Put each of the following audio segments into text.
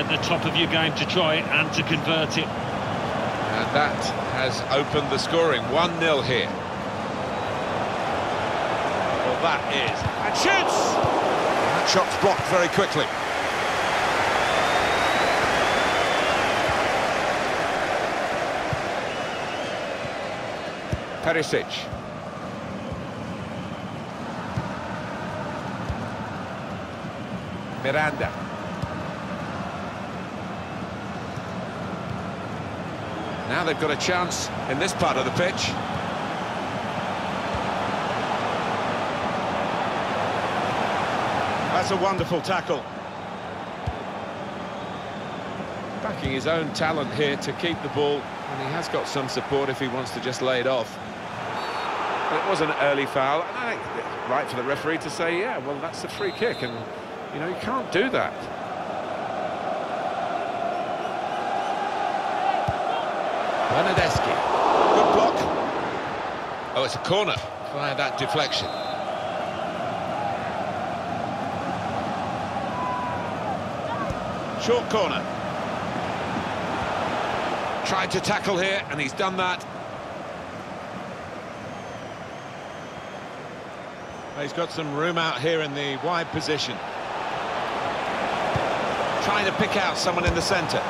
at the top of your game to try and to convert it. And that has opened the scoring. 1-0 here. Well, that is... And shoots! That shot's blocked very quickly. Perisic. Miranda. Now they've got a chance in this part of the pitch. That's a wonderful tackle. Backing his own talent here to keep the ball, and he has got some support if he wants to just lay it off. But it was an early foul, and I think right for the referee to say, yeah, well, that's a free kick, and, you know, you can't do that. Bernardeschi. Good block. Oh, it's a corner via that deflection. Short corner. Tried to tackle here, and he's done that. He's got some room out here in the wide position. Trying to pick out someone in the centre.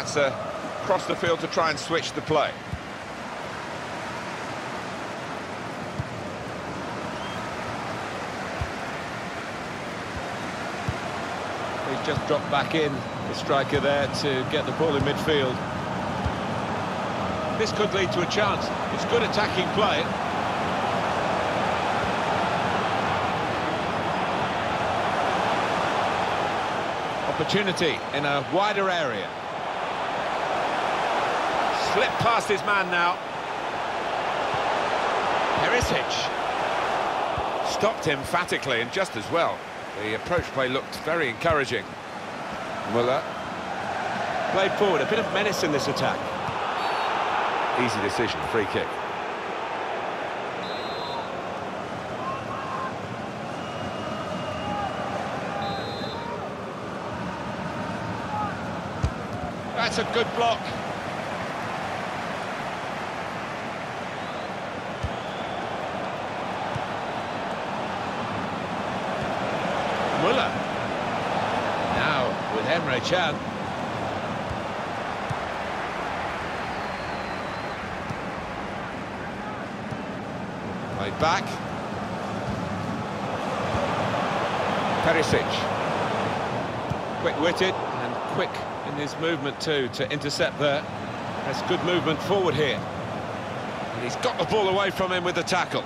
Uh, across the field to try and switch the play. He's just dropped back in, the striker there, to get the ball in midfield. This could lead to a chance. It's good attacking play. Opportunity in a wider area. Slipped past his man now. Perisic. Stopped emphatically and just as well. The approach play looked very encouraging. Muller. Played forward, a bit of menace in this attack. Easy decision, free kick. That's a good block. Muller. Now with Emre Can. Played back. Perisic. Quick-witted and quick in his movement too to intercept there. That's good movement forward here. And he's got the ball away from him with the tackle.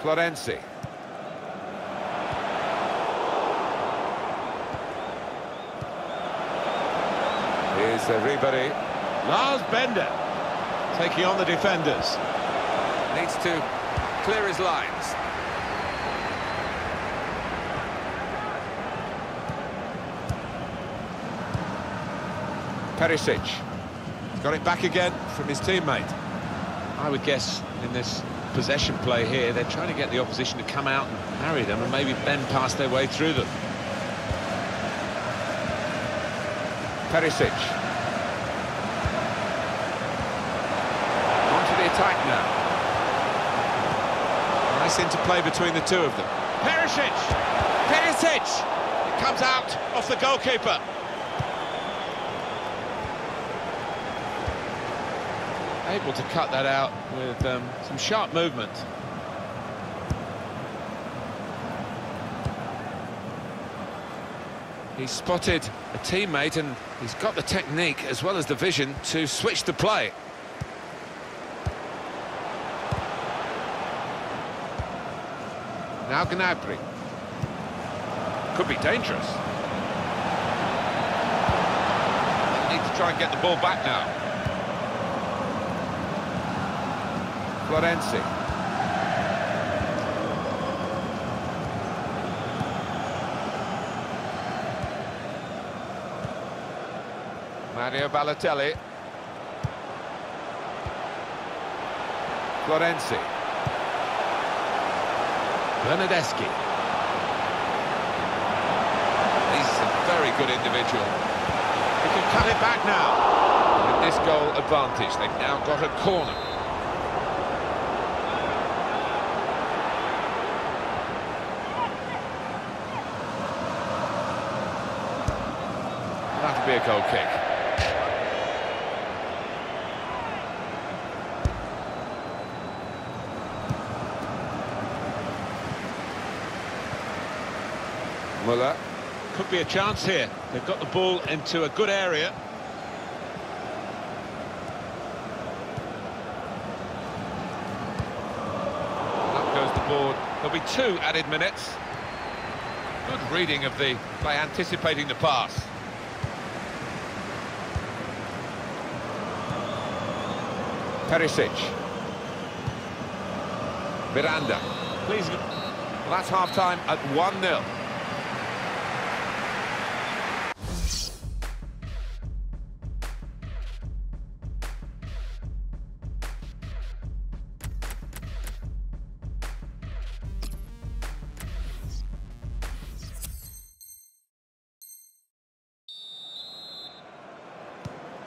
Florenzi. Uh, Ribery. Lars Bender taking on the defenders. Needs to clear his lines. Perisic. Got it back again from his teammate. I would guess in this possession play here, they're trying to get the opposition to come out and harry them and maybe bend pass their way through them. Perisic. On to the attack now. Nice interplay between the two of them. Perisic! Perisic! It comes out off the goalkeeper. Able to cut that out with um, some sharp movement. He's spotted a teammate and he's got the technique as well as the vision to switch the play. Now Gnabry. Could be dangerous. Need to try and get the ball back now. Florenzi. Mario Balotelli. Florenzi. Bernardeschi. He's a very good individual. He can cut it back now. With this goal advantage, they've now got a corner. That'll be a goal kick. Muller. Could be a chance here. They've got the ball into a good area. Up goes the board. There'll be two added minutes. Good reading of the play, anticipating the pass. Perisic. Miranda. Please, Well, that's half-time at 1-0.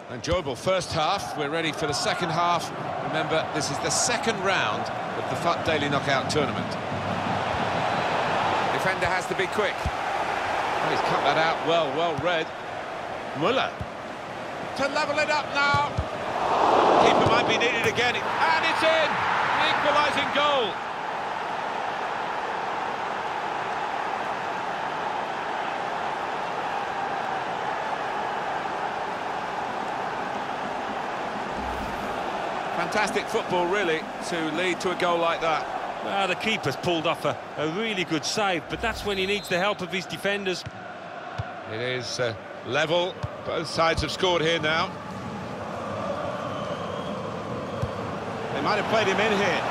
Enjoyable first half. We're ready for the second half. Remember, this is the second round of the FUT Daily Knockout Tournament. Defender has to be quick. oh, he's cut that out well, well read. Muller. To level it up now. Keeper might be needed again. And it's in! The equalising goal. Fantastic football, really, to lead to a goal like that. Well, the keeper's pulled off a, a really good save, but that's when he needs the help of his defenders. It is uh, level. Both sides have scored here now. They might have played him in here.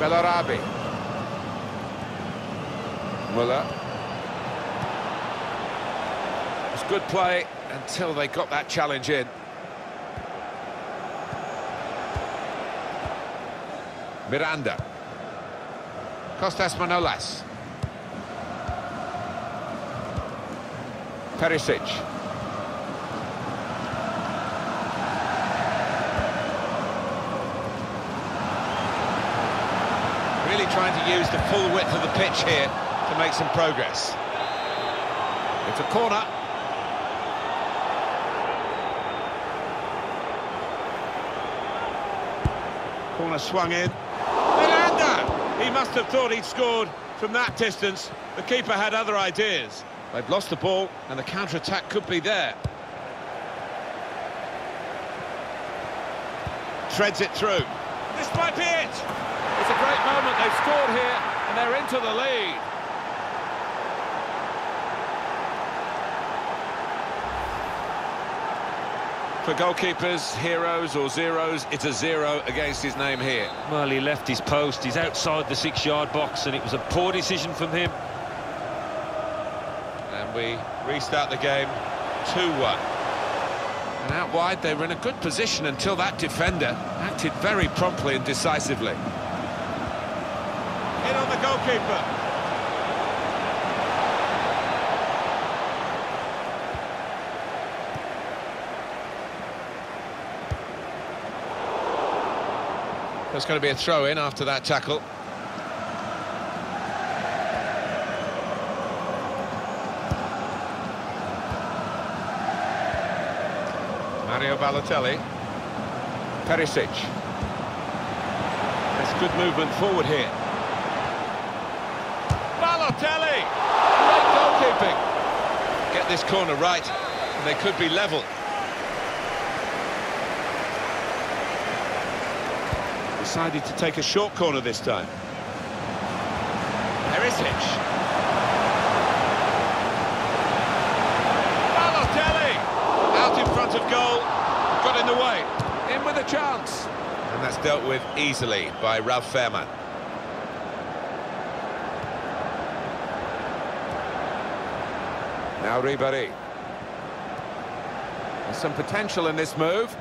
Bellarabi. Muller. It's good play until they got that challenge in. Miranda. Kostas Manolas. Perisic. Really trying to use the full width of the pitch here to make some progress. It's a corner. Corner swung in. Miranda! He must have thought he'd scored from that distance. The keeper had other ideas. They've lost the ball, and the counter-attack could be there. Treads it through. This might be it! It's a great moment. They've scored here and they're into the lead. For goalkeepers, heroes or zeros, it's a zero against his name here. Well, he left his post, he's outside the six-yard box, and it was a poor decision from him. And we restart the game 2-1. And out wide, they were in a good position until that defender acted very promptly and decisively. In on the goalkeeper. There's going to be a throw-in after that tackle. Mario Balotelli. Perisic. That's good movement forward here. Balotelli! Great goalkeeping. Get this corner right, and they could be level. Decided to take a short corner this time. Perisic. Balotelli! Out in front of goal, got in the way. In with a chance. And that's dealt with easily by Ralf Fährmann. Now Ribéry. There's some potential in this move.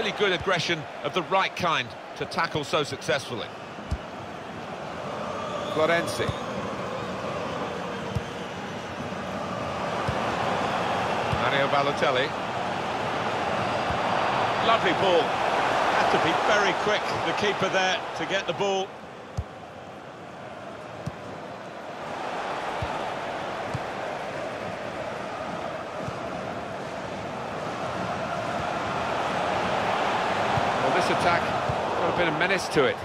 Really good aggression of the right kind to tackle so successfully. Florenzi. Mario Balotelli. Lovely ball. Had to be very quick, the keeper there, to get the ball. Well, this attack got a bit of menace to it.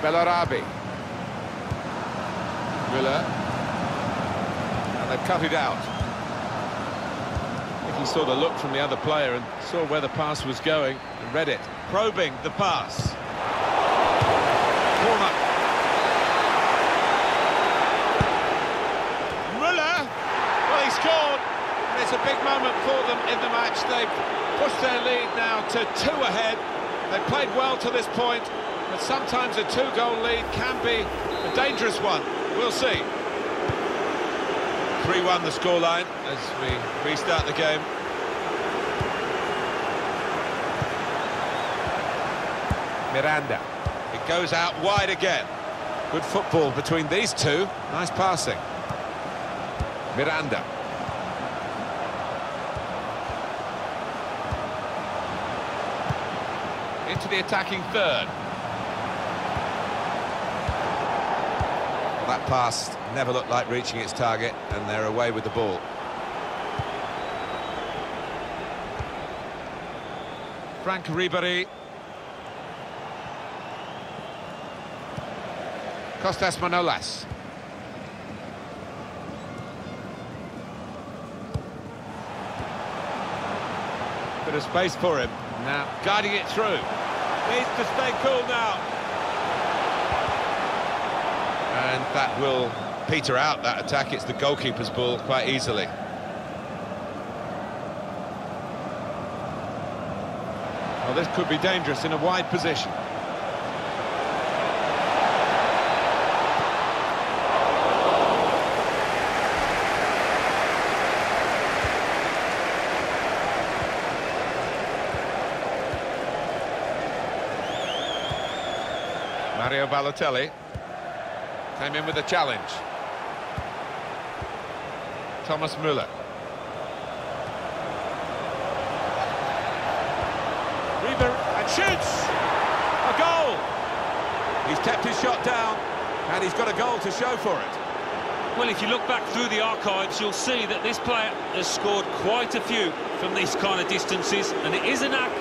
Bellarabi. Müller. And they've cut it out. I he saw the look from the other player and saw where the pass was going and read it. Probing the pass. Corner. Müller! Well, he scored. And it's a big moment for them in the match. They've pushed their lead now to two ahead. They've played well to this point, but sometimes a two-goal lead can be a dangerous one. We'll see. 3-1 the scoreline as we restart the game. Miranda. It goes out wide again. Good football between these two. Nice passing. Miranda. Into the attacking third. That pass never looked like reaching its target, and they're away with the ball. Franck Ribery. Kostas Manolas. Bit of space for him. Now guiding it through. Needs to stay cool now. And that will peter out that attack. It's the goalkeeper's ball quite easily. Well, this could be dangerous in a wide position. Mario Balotelli came in with a challenge. Thomas Müller. Ribery and shoots! A goal! He's tapped his shot down and he's got a goal to show for it. Well, if you look back through the archives, you'll see that this player has scored quite a few from these kind of distances, and it is a knack.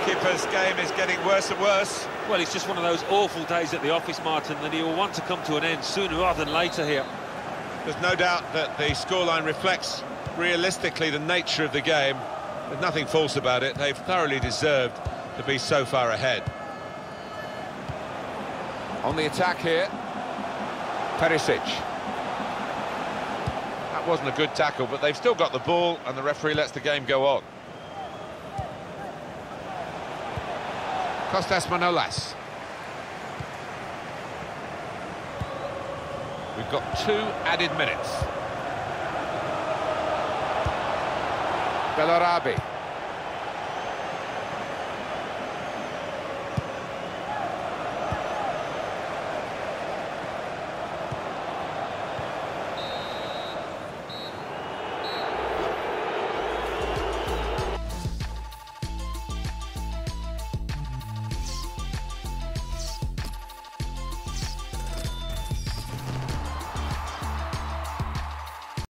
Goalkeeper's game is getting worse and worse. Well, it's just one of those awful days at the office, Martin, that he will want to come to an end sooner rather than later here. There's no doubt that the scoreline reflects realistically the nature of the game. There's nothing false about it. They've thoroughly deserved to be so far ahead. On the attack here. Perisic. That wasn't a good tackle, but they've still got the ball, and the referee lets the game go on. Kostas Manolas. We've got two added minutes. Bellarabi.